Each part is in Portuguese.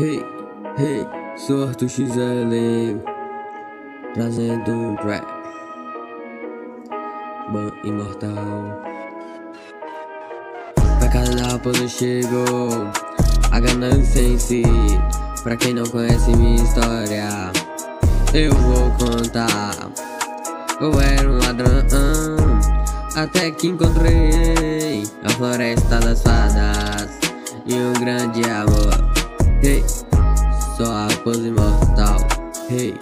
Hey, hey, sorto XL Trazendo um trap. Ban imortal. Pra cada quando chegou A ganância em si. Pra quem não conhece minha história Eu vou contar. Eu era um ladrão Até que encontrei A floresta das fadas E um grande amor só a pose imortal. Hey,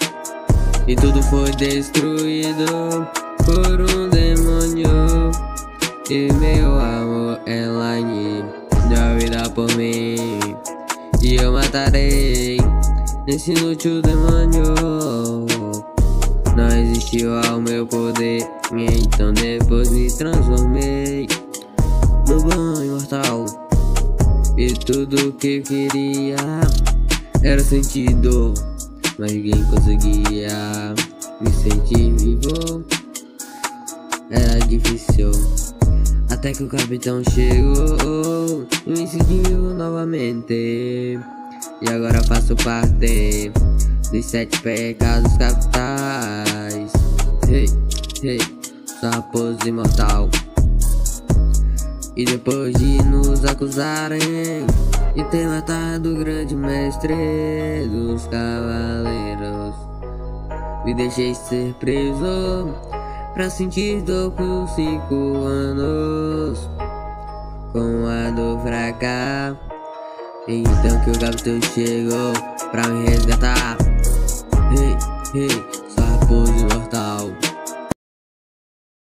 e tudo foi destruído por um demônio. E meu amor, Elaine, deu vida por mim. E eu matarei esse inútil demônio. Não existiu ao meu poder, então depois me transformei no bom imortal. E tudo que eu queria era sentir dor, mas ninguém conseguia me sentir vivo. Era difícil, até que o capitão chegou e me seguiu novamente. E agora faço parte dos sete pecados capitais. Hey, hey, sua pose imortal. E depois de nos acusarem de ter matado o grande mestre dos cavaleiros, me deixei ser preso pra sentir dor por cinco anos com a dor fraca. Então que o capitão chegou pra me resgatar. Hey, hey, sua pose imortal.